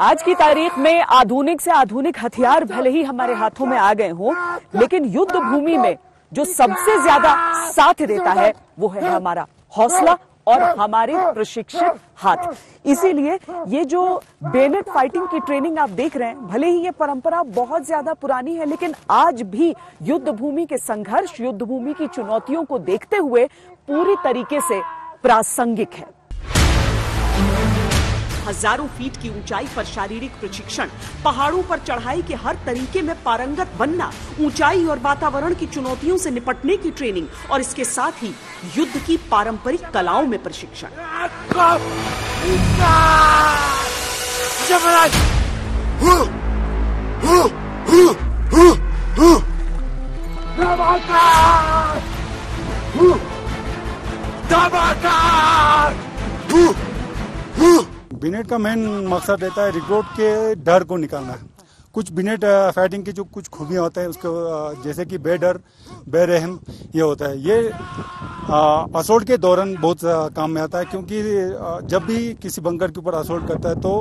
आज की तारीख में आधुनिक से आधुनिक हथियार भले ही हमारे हाथों में आ गए हों, लेकिन युद्ध भूमि में जो सबसे ज़्यादा साथ देता है, वो है हमारा हौसला और हमारे प्रशिक्षित हाथ। इसीलिए ये जो बेनेट फाइटिंग की ट्रेनिंग आप देख रहे हैं, भले ही ये परंपरा बहुत ज़्यादा पुरानी है, लेकिन आज भी युद्ध भूमि के संघर्ष, युद्ध भूमि की चुनौतियों को देखते हुए पूरी तरीके से प्रासंगिक है। हज़ारों फीट की ऊंचाई पर शारीरिक प्रशिक्षण पहाड़ों पर चढ़ाई के हर तरीके में पारंगत बनना ऊंचाई और वातावरण की चुनौतियों से निपटने की ट्रेनिंग और इसके साथ ही युद्ध की पारंपरिक कलाओं में प्रशिक्षण बिनेट का मेन मकसद रहता है रिक्रूट के डर को निकालना। कुछ बिनेट फाइटिंग की जो कुछ खूबियाँ होते हैं, उसको जैसे कि बेडर, बेरहम, ये होता है। ये असोल्ट के दौरान बहुत काम में आता है क्योंकि जब भी किसी बंकर के ऊपर असोल्ट करता है तो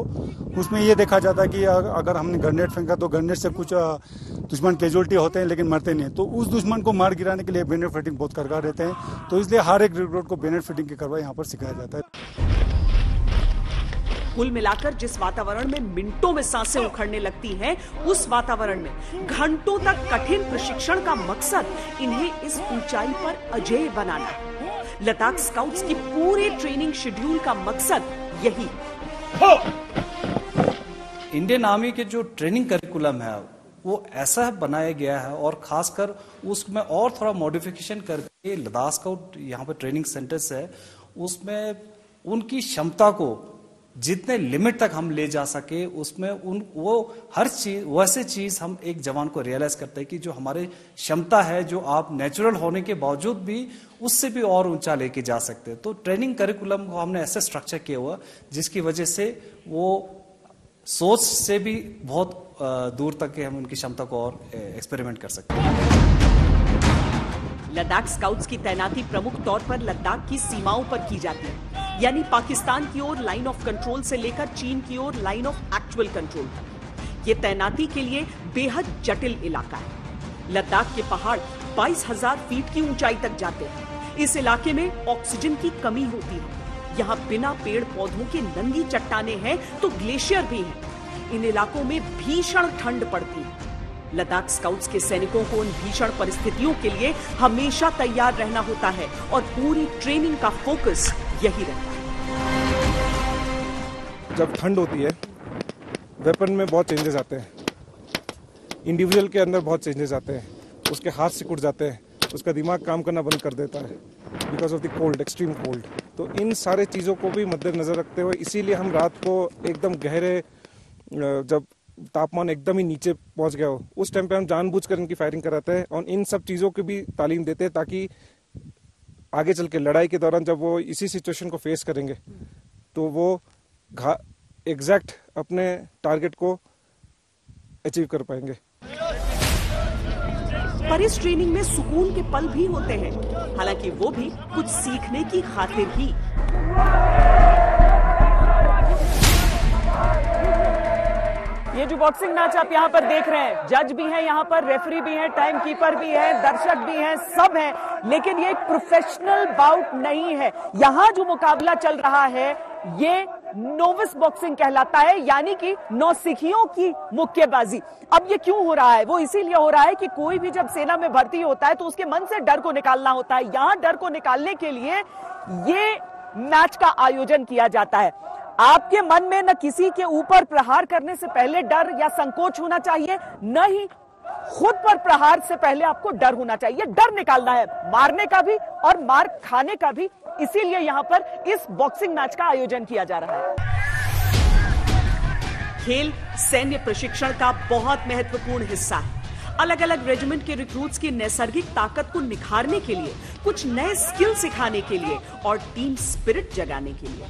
उसमें ये देखा जाता है कि अगर हमने ग्रेनेड फेंका तो ग्रेनेड से कुछ दुश्मन कैजुअलिटी होते हैं, लेकिन मरते नहीं तो उस दुश्मन को मार गिराने के लिए बेनेट फाइटिंग बहुत कारगर रहते हैं। तो इसलिए हर एक रिक्रूट को बेनेट फाइटिंग की करवा यहाँ पर सिखाया जाता है। कुल मिलाकर जिस वातावरण में मिनटों में साँसें उखड़ने लगती हैं, उस वातावरण में घंटों तक कठिन प्रशिक्षण का मकसद इन्हें इस ऊंचाई पर अजय बनाना। लद्दाख स्काउट्स की पूरे ट्रेनिंग शेड्यूल का मकसद यही इंडियन आर्मी के जो ट्रेनिंग करिकुलम है वो ऐसा बनाया गया है और खासकर उसमें और थोड़ा मॉडिफिकेशन करके लद्दाख स्काउट यहाँ पे ट्रेनिंग सेंटर्स है उसमें उनकी क्षमता को जितने लिमिट तक हम ले जा सके, उसमें उन, वो हर चीज़ वैसे चीज़ हम एक जवान को रियलाइज़ करते हैं कि जो हमारे क्षमता है, जो आप नेचुरल होने के बावजूद भी उससे भी और ऊँचा लेके जा सकते हैं। तो ट्रेनिंग करिकुलम को हमने ऐसे स्ट्रक्चर किया हुआ, जिसकी वजह से वो सोच से भी बहुत दूर तक के हम उनकी क्षमता को और एक्सपेरिमेंट कर सकते हैं। लद्दाख स्काउट्स की तैनाती प्रमुख तौर पर लद्दाख की सीमाओं पर की जाती है। यानी पाकिस्तान की ओर लाइन ऑफ़ कंट्रोल से लेकर चीन की ओर लाइन ऑफ़ एक्चुअल कंट्रोल तक। ये तैनाती के लिए बेहद जटिल इलाका है। लद्दाख के पहाड़ 22,000 फीट की ऊंचाई तक जाते हैं। इस इलाके में ऑक्सीजन की कमी होती है। यहाँ बिना पेड़ पौधों के नंगी चट्टाने हैं तो ग्लेशियर भी हैं। इन इलाकों में भीषण ठंड पड़ती है। लद्दाख स्काउट्स के सैनिकों को इन भीषण परिस्थितियों के लिए हमेशा तैयार रहना होता है और पूरी ट्रेनिंग का फोकस यही रहता है। जब ठंड होती है, वेपन में बहुत चेंजेस आते हैं। इंडिविजुअल के अंदर बहुत चेंजेस आते हैं। उसके हाथ सिकुड़ जाते हैं। उसका दिमाग काम करना बंद कर देता है। Because of the cold extreme cold तो इन सारे चीज़ों को भी मद्देनजर रखते हुए इसीलिए हम रात को एकदम गहरे जब तापमान एकदम ही नीचे पहुँच गया हो, उस टाइम पे हम जानबूझकर इनकी फायरिंग कराते हैं और इन सब चीज़ों की भी तालीम देते हैं ताकि आगे चल के लड़ाई के दौरान जब वो इसी सिचुएशन को फेस करेंगे तो वो एग्जैक्ट अपने टारगेट को अचीव कर पाएँगे। पर इस ट्रेनिंग में सुकून के पल भी होते हैं। हालाँकि वो भी कुछ सीखने की खातिर ही। ये जो बॉक्सिंग मैच आप यहाँ पर देख रहे हैं जज भी हैं यहाँ पर रेफरी भी हैं टाइम कीपर भी हैं, दर्शक भी हैं, सब हैं। लेकिन ये एक प्रोफेशनल बाउट नहीं है। यहाँ जो मुकाबला चल रहा है, ये नोविस बॉक्सिंग कहलाता है, यानी कि नौसिखियों की मुक्केबाजी। अब ये क्यों हो रहा है? वो इसीलिए हो रहा है कि कोई भी जब सेना में भर्ती होता है तो उसके मन से डर को निकालना होता है। यहाँ डर को निकालने के लिए ये मैच का आयोजन किया जाता है। आपके मन में न किसी के ऊपर प्रहार करने से पहले डर या संकोच होना चाहिए, न ही खुद पर प्रहार से पहले आपको डर होना चाहिए। डर निकालना है। मारने का भी और मार खाने का भी। इसीलिए यहाँ पर इस बॉक्सिंग मैच का आयोजन किया जा रहा है। खेल, सैन्य प्रशिक्षण का बहुत महत्वपूर्ण हिस्सा है। अलग अलग रेजिमेंट के रिक्रूट्स की नैसर्गिक ताकत को निखारने के लिए, कुछ नए स्किल सिखाने के लिए और टीम स्पिरिट जगाने के लिए।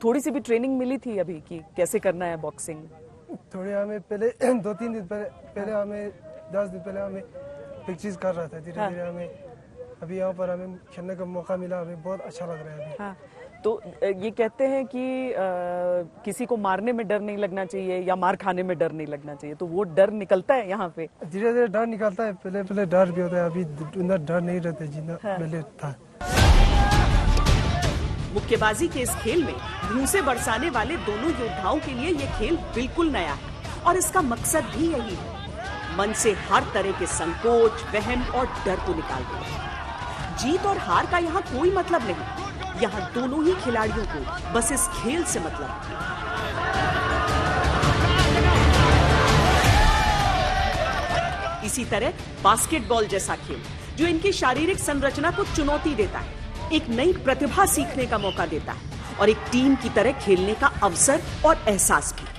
थोड़ी सी भी ट्रेनिंग मिली थी अभी कि कैसे करना है बॉक्सिंग थोड़ी हमें पहले दो तीन दिन पहले पहले हमें दस दिन पहले हमें प्रैक्टिस कर रहा था धीरे हाँ। धीरे हमें अभी यहाँ पर हमें खेलने का मौका मिला हमें बहुत अच्छा लग रहा है अभी। हाँ। तो ये कहते हैं कि अ, किसी को मारने में डर नहीं लगना चाहिए या मार खाने में डर नहीं लगना चाहिए तो वो डर निकलता है यहाँ पे? धीरे धीरे डर निकलता है पहले पहले डर भी होता है अभी उतना डर नहीं रहता जितना पहले था। मुक्केबाजी के इस खेल में घूसे बरसाने वाले दोनों योद्धाओं के लिए ये खेल बिल्कुल नया है, और इसका मकसद भी यही है। मन से हर तरह के संकोच वहम और डर को निकाल देना जीत और हार का यहाँ कोई मतलब नहीं। यहाँ दोनों ही खिलाड़ियों को बस इस खेल से मतलब इसी तरह बास्केटबॉल जैसा खेल, जो इनकी शारीरिक संरचना को चुनौती देता है, एक नई प्रतिभा सीखने का मौका देता है। और एक टीम की तरह खेलने का अवसर और एहसास भी।